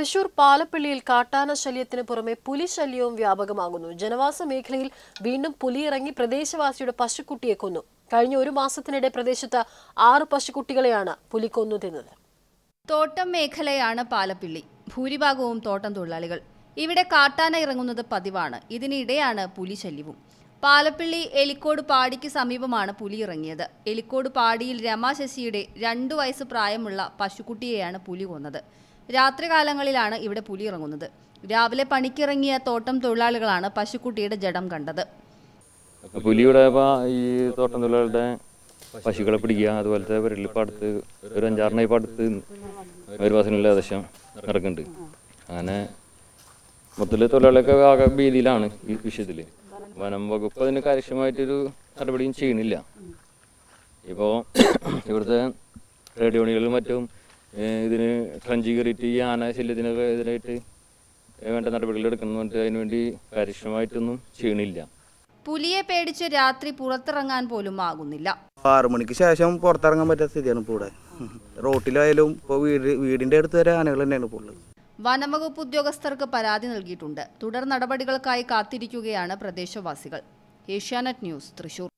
തൃശൂർ പാലപ്പള്ളിയിൽ കാട്ടാന ശല്യത്തിന് പുറമെ പുലി ശല്യവും വ്യാപകമാകുന്നു. ജനവാസ മേഖലയിൽ വീണ്ടും പുലി ഇറങ്ങി പ്രദേശവാസിയുടെ പശുക്കുട്ടിയെ കൊന്നു. കഴിഞ്ഞ ഒരു മാസത്തിനിടെ പ്രദേശത്ത് ആറ് പശുക്കുട്ടികളെയാണ് പുലി കൊന്നു തിന്നത്. തോട്ടം മേഖലയാണ് പാലപ്പിള്ളി. ഭൂരിഭാഗവും തോട്ടം തൊഴിലാളികൾ. ഇവിടെ കാട്ടാന ഇറങ്ങുന്നത് പതിവാണ്. ഇതിനിടെയാണ് പുലി ശല്യവും. പാലപ്പിള്ളി എലിക്കോട് പാടിക്ക് സമീപമാണ് പുലി ഇറങ്ങിയത് എലിക്കോട് പാടിയിൽ രമാശശിയുടെ രണ്ടു വയസ്സ് പ്രായമുള്ള പശുക്കുട്ടിയെയാണ് പുലി കൊന്നത്. രാത്രികാലങ്ങളിലാണ് ഇവിടെ പുലി ഇറങ്ങുന്നത് രാവിലെ പണിക്കിറങ്ങിയ തോട്ടം തൊഴിലാളികളാണ് പശുക്കുട്ടിയുടെ ജഡം കണ്ടത്. പുലിയുടെ ഈ തോട്ടം തൊഴിലാളികളുടെ പശുക്കളെ പിടിക്കുക അതുപോലത്തെ വിരലിപ്പടുത്ത് ഒരു അഞ്ചാറിനെ ഇപ്പം ഒരു മാസത്തിനുള്ള ഏകദേശം നടക്കുന്നുണ്ട്. അങ്ങനെ മൊത്തത്തിൽ തൊഴിലാളികളൊക്കെ ആകെ ഭീതിയിലാണ് ഈ വിഷയത്തിൽ വനം വകുപ്പ് അതിന് കാര്യക്ഷമമായിട്ടൊരു നടപടിയും ചെയ്യണില്ല ഇപ്പോൾ ഇവിടുത്തെ റേഡിയോണികളും മറ്റും ഇതിന് ട്രഞ്ചി കയറിയിട്ട് ഈ ആന ശല്യത്തിനൊക്കെ എതിരായിട്ട് വേണ്ട നടപടികൾ എടുക്കുന്നുണ്ട് അതിനുവേണ്ടി കാര്യക്ഷമമായിട്ടൊന്നും ചെയ്യണില്ല പുലിയെ പേടിച്ച് രാത്രി പുറത്തിറങ്ങാൻ പോലും ആകുന്നില്ല. ആറു മണിക്ക് ശേഷം പുറത്തിറങ്ങാൻ പറ്റാത്ത സ്ഥിതിയാണ് ഇപ്പോൾ ഇവിടെ. റോട്ടിലായാലും ഇപ്പോൾ വീട് വീടിന്റെ അടുത്ത് വരെ ആനകൾ തന്നെയാണ് ഇപ്പോൾ ഉള്ളത്. വനംവകുപ്പ് ഉദ്യോഗസ്ഥർക്ക് പരാതി നൽകിയിട്ടുണ്ട്. തുടർ നടപടികൾക്കായി കാത്തിരിക്കുകയാണ് പ്രദേശവാസികൾ. ഏഷ്യാനെറ്റ് ന്യൂസ് തൃശൂർ.